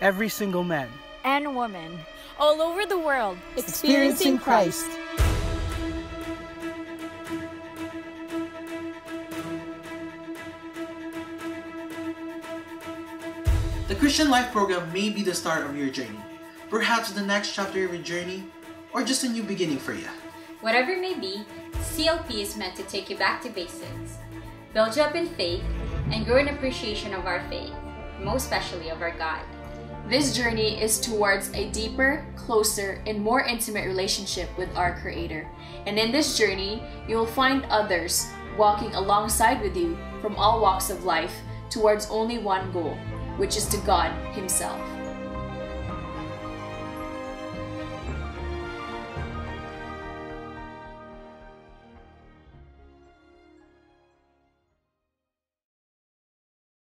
every single man and woman all over the world experiencing Christ. The Christian Life program may be the start of your journey, perhaps the next chapter of your journey, or just a new beginning for you. Whatever it may be, CLP is meant to take you back to basics, build you up in faith, and grow in appreciation of our faith, most especially of our God. This journey is towards a deeper, closer, and more intimate relationship with our Creator. And in this journey, you will find others walking alongside with you from all walks of life towards only one goal, which is to God Himself.